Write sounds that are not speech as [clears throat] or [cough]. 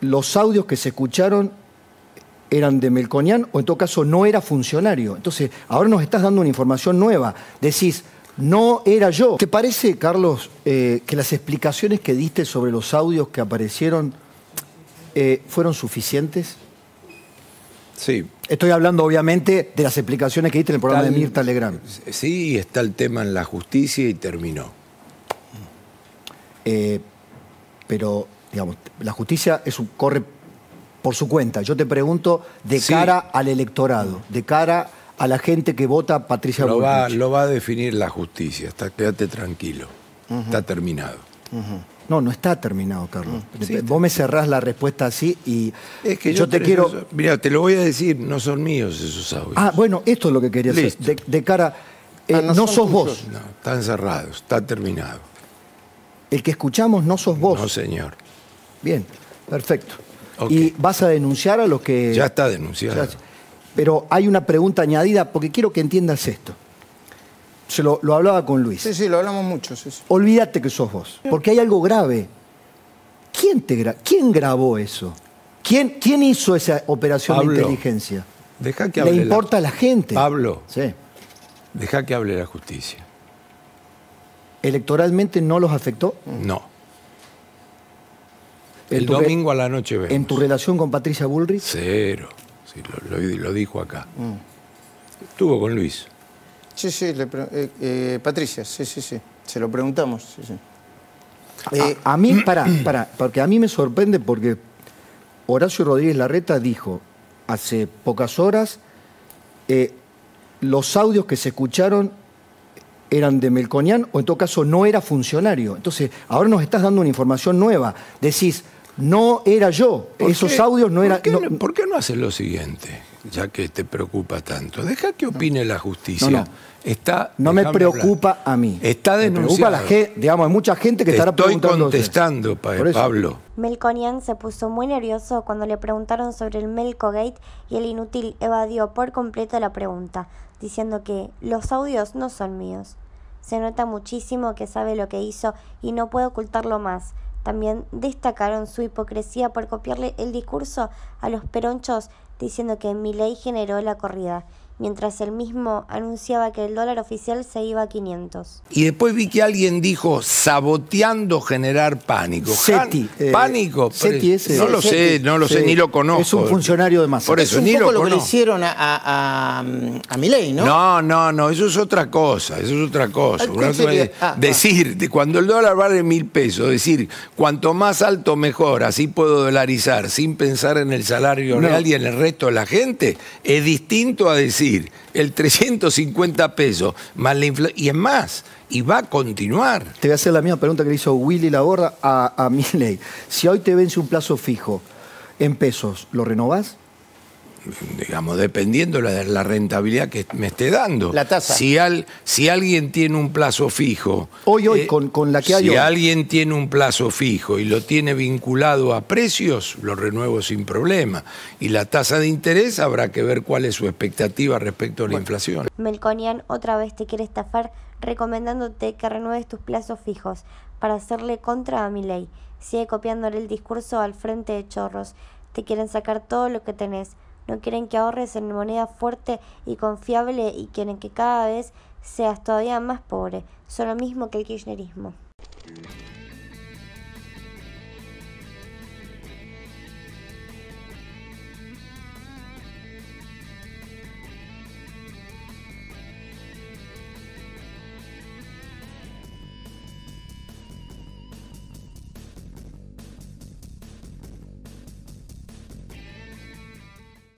Los audios que se escucharon eran de Melconian o en todo caso no era funcionario. Entonces, ahora nos estás dando una información nueva. Decís, no era yo. ¿Te parece, Carlos, eh, que las explicaciones que diste sobre los audios que aparecieron eh, fueron suficientes? Sí. Estoy hablando, obviamente, de las explicaciones que diste en el programa de Mirta Legrand. Sí, está el tema en la justicia y terminó. Eh, pero, digamos, la justicia es un, corre por su cuenta. Yo te pregunto de Sí. cara al electorado, de cara a la gente que vota a Patricia Lo va, lo va a definir la justicia, está, quédate tranquilo. Está terminado. No, no está terminado, Carlos. Sí, está Vos me cerrás la respuesta así y Es que yo te quiero... eso- Mira, te lo voy a decir, no son míos esos audios. Ah, bueno, esto es lo que quería. Listo. De, de cara... eh, Ah, no no son sos tuyos. vos. No, están cerrados, está terminado. El que escuchamos no sos vos. No, señor. Bien, perfecto. Y vas a denunciar a los que... Ya está denunciado. Ya- Pero hay una pregunta añadida porque quiero que entiendas esto. Se lo, lo hablaba con Luis. Sí, sí, lo hablamos mucho. Sí, sí. Olvídate que sos vos, porque hay algo grave. ¿Quién, te gra- ¿Quién grabó eso? ¿Quién, ¿Quién hizo esa operación Pablo, de inteligencia? Deja que Le hable importa a la gente. Pablo, Sí. deja que hable la justicia. ¿Electoralmente no los afectó? No. En El tu domingo a la noche vemos. ¿En tu relación con Patricia Bullrich? Cero. Sí, lo, lo- lo dijo acá. Mm. Estuvo con Luis. Sí, sí, le pre- eh, eh, Patricia, sí, sí, sí. Se lo preguntamos. Sí, sí. Eh, A, a mí, [clears throat] para, para, porque a mí me sorprende porque Horacio Rodríguez Larreta dijo hace pocas horas, eh, los audios que se escucharon eran de Melconian o en todo caso no era funcionario. Entonces, ahora nos estás dando una información nueva. Decís, no era yo. ¿Por Esos qué- audios no eran... ¿por qué no- no, por qué no haces lo siguiente? Ya que te preocupa tanto. Deja que opine la justicia. No, no. Está, no me preocupa hablar. a mí. Está Me preocupa a la denunciado. gente, digamos, hay mucha gente que Te estará estoy preguntando. contestando, pa- Por eso. Pablo. Melconian se puso muy nervioso cuando le preguntaron sobre el Melcogate y el inútil evadió por completo la pregunta, diciendo que los audios no son míos. Se nota muchísimo que sabe lo que hizo y no puede ocultarlo más. También destacaron su hipocresía por copiarle el discurso a los peronchos diciendo que Milei generó la corrida, mientras él mismo anunciaba que el dólar oficial se iba a 500. Y después vi que alguien dijo saboteando generar pánico. Seti, eh, pánico. Seti ese- no lo Seti, sé, no lo sé, ni lo conozco. Es un funcionario de Massa. Por es eso, un ni poco lo lo que le hicieron a, a, a, a Milei, ¿no? No, no, no, eso es otra cosa, eso es otra cosa. Ah, es Ah, decir, de cuando el dólar vale mil pesos, decir, cuanto más alto mejor, así puedo dolarizar, sin pensar en el salario No. real y en el resto de la gente, es distinto a decir el 350 pesos más la inflación, y es más, y va a continuar. Te voy a hacer la misma pregunta que le hizo Willy Laborda a, a [laughs] Milley. Si hoy te vence un plazo fijo en pesos, ¿lo renovás? Digamos, dependiendo de la rentabilidad que me esté dando. La tasa. Si, al- si alguien tiene un plazo fijo. eh, Hoy, hoy, con- con la que hay Si hoy. alguien tiene un plazo fijo y lo tiene vinculado a precios, lo renuevo sin problema. Y la tasa de interés habrá que ver cuál es su expectativa respecto a la inflación. Melconian otra vez te quiere estafar recomendándote que renueves tus plazos fijos para hacerle contra a Milei. Sigue copiándole el discurso al frente de chorros. Te quieren sacar todo lo que tenés. No quieren que ahorres en moneda fuerte y confiable y quieren que cada vez seas todavía más pobre. Son lo mismo que el kirchnerismo.